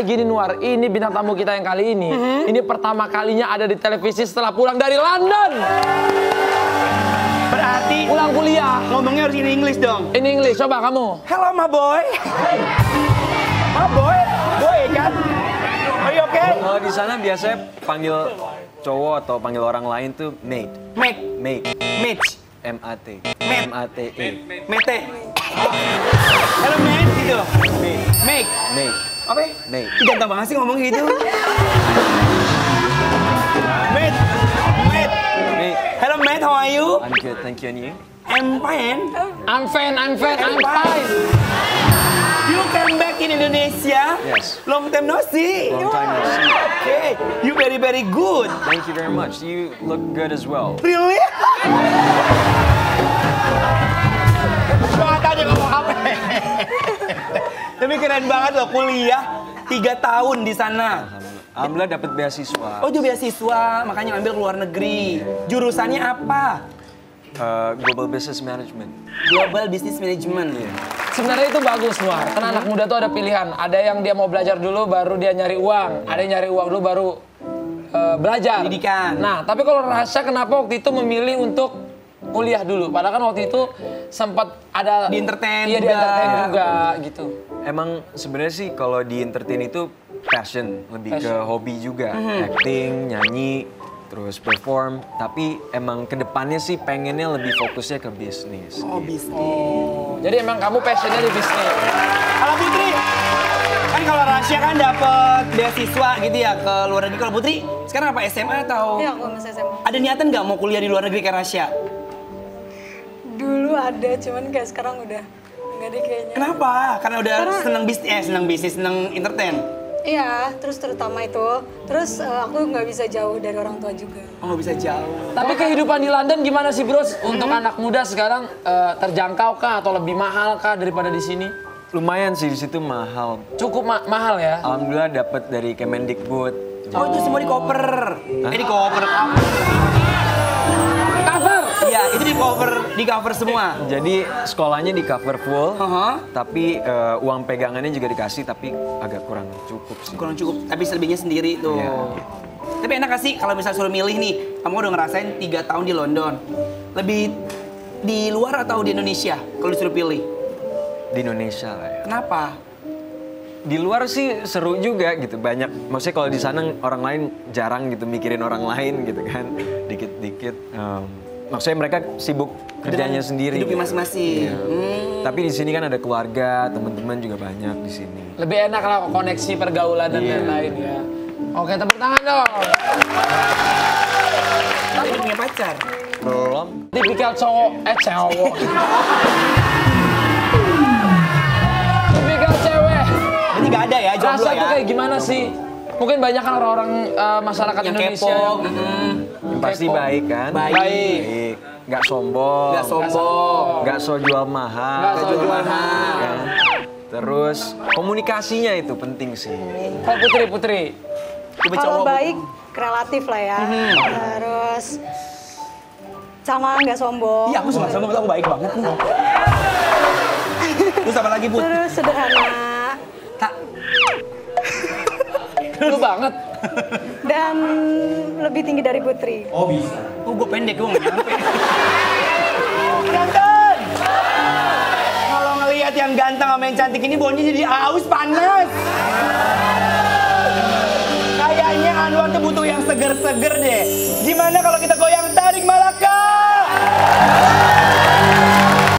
kayak gini Nuar, ini bintang tamu kita yang kali ini, ini pertama kalinya ada di televisi setelah pulang dari London. Berarti Pulang kuliah. ngomongnya harus in English dong. In English, coba kamu. Hello my boy. my boy, boy kan? Are you okay? Kalau di sana biasanya panggil cowok atau panggil orang lain tuh mate. Make, Mate. Mitch, M A T. Mate. M A T E. Mete. Hello man, gitu. Mate. Make. Mate. Apa? Mate. Ih, ganteng banget sih ngomong gitu. mate, mate. Mate. Hello mate, how are you? I'm good, thank you. And you? I'm fine. I'm fan, I'm fan, I'm fine. You came back in Indonesia? Yes. Long time no see. Long time no see. Very good. Thank you very much. You look good as well. Really? Tahu dia ngomong apa. Tapi keren banget loh kuliah tiga tahun di sana. Alhamdulillah dapat beasiswa. Oh itu beasiswa, makanya ngambil ke luar negeri. Jurusannya apa? Uh, Global Business Management. Global Business Management. Sebenarnya itu bagus Nuar, karena anak muda tuh ada pilihan. Ada yang dia mau belajar dulu baru dia nyari uang, ada yang nyari uang dulu baru eh, belajar. Pendidikan. Nah, tapi kalau Rasya kenapa waktu itu memilih untuk kuliah dulu? Padahal kan waktu itu sempat ada Di entertain iya, di juga. entertain juga gitu. Emang sebenarnya sih kalau di entertain itu passion, lebih ke Passion. hobi juga. Acting, nyanyi, terus perform. Tapi emang ke depannya sih pengennya lebih fokusnya ke bisnis. Oh bisnis. Oh, jadi emang kamu passionnya di bisnis. Kalau Putri, kan kalau Rasya kan dapat beasiswa gitu ya ke luar negeri. Kalau Putri, sekarang apa SMA atau? Iya, aku masih SMA. Ada niatan nggak mau kuliah di luar negeri kayak Rasya? Dulu ada, cuman kayak sekarang udah nggak deh kayaknya. Kenapa? Karena udah Karena- seneng bisnis, eh seneng bisnis, seneng entertain. Iya, terus terutama itu. Terus eh, aku nggak bisa jauh dari orang tua juga. Oh nggak bisa jauh. Tapi kehidupan di London gimana sih Bros? Untuk anak muda sekarang eh, terjangkau kah atau lebih mahal kah daripada di sini? Lumayan sih di situ mahal. Cukup ma- mahal ya? Alhamdulillah dapat dari Kemendikbud. Oh itu semua di koper. Eh di koper. Cover, di cover semua. Jadi sekolahnya di cover full, Aha. tapi eh, uang pegangannya juga dikasih, tapi agak kurang cukup sih. Kurang cukup, tapi selebihnya sendiri tuh. Iya. Tapi enak gak sih kalau misalnya suruh milih nih, kamu udah ngerasain tiga tahun di London. Lebih di luar atau di Indonesia kalau disuruh pilih? Di Indonesia lah ya. Kenapa? Di luar sih seru juga gitu, banyak. Maksudnya kalau di sana orang lain jarang gitu mikirin orang lain gitu kan, dikit-dikit. em, maksudnya mereka sibuk kerjanya Dengan sendiri. Hidupnya gitu. masing-masing. Iya. Hmm. Tapi di sini kan ada keluarga, teman-teman juga banyak di sini. Lebih enak lah koneksi pergaulan dan Iya. lain-lain ya. Oke, tepuk tangan dong. Tapi punya pacar. Belum. Tipikal cowok, eh cowok. Tipikal cewek. Jadi gak ada ya jomblo Rasa ya? tuh kayak gimana sih? Mungkin banyak kan orang-orang eh, masyarakat Yang Indonesia kepo. yang mm, Yang pasti Kepo. baik kan? Baik. Baik. Nggak sombong. Gak sombong. Nggak so jual mahal. Nggak so jual jual mahal. mahal. kan? Terus komunikasinya itu penting sih. Kalau Putri, Putri. Tipe Kalau baik, relatif lah ya. Terus sama nggak sombong. Iya aku suka sama aku baik banget. Terus apa lagi Put? Terus sederhana Lu banget. dan lebih tinggi dari Putri. Oh bisa. Oh gue pendek gue nggak nyampe. ganteng. Kalau ngelihat yang ganteng sama yang cantik ini baunya jadi aus panas. Kayaknya Anwar tuh butuh yang seger-seger deh. Gimana kalau kita goyang tarik Malaka?